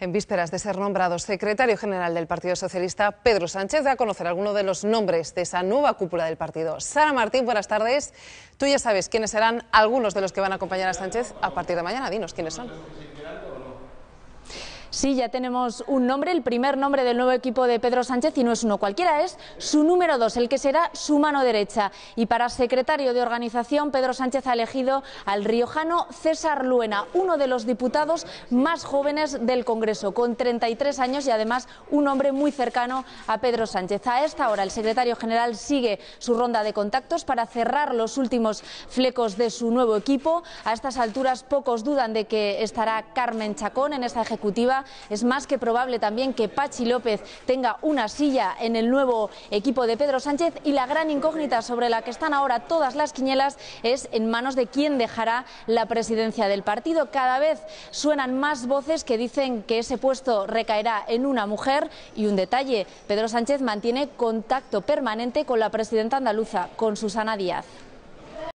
En vísperas de ser nombrado secretario general del Partido Socialista, Pedro Sánchez da a conocer algunos de los nombres de esa nueva cúpula del partido. Sara Martín, buenas tardes. Tú ya sabes quiénes serán algunos de los que van a acompañar a Sánchez a partir de mañana. Dinos quiénes son. Sí, ya tenemos un nombre, el primer nombre del nuevo equipo de Pedro Sánchez y no es uno cualquiera, es su número dos, el que será su mano derecha. Y para secretario de organización, Pedro Sánchez ha elegido al riojano César Luena, uno de los diputados más jóvenes del Congreso, con 33 años y además un hombre muy cercano a Pedro Sánchez. A esta hora el secretario general sigue su ronda de contactos para cerrar los últimos flecos de su nuevo equipo. A estas alturas pocos dudan de que estará Carmen Chacón en esta ejecutiva es más que probable también que Pachi López tenga una silla en el nuevo equipo de Pedro Sánchez y la gran incógnita sobre la que están ahora todas las quiñelas es en manos de quién dejará la presidencia del partido. Cada vez suenan más voces que dicen que ese puesto recaerá en una mujer y un detalle, Pedro Sánchez mantiene contacto permanente con la presidenta andaluza, con Susana Díaz.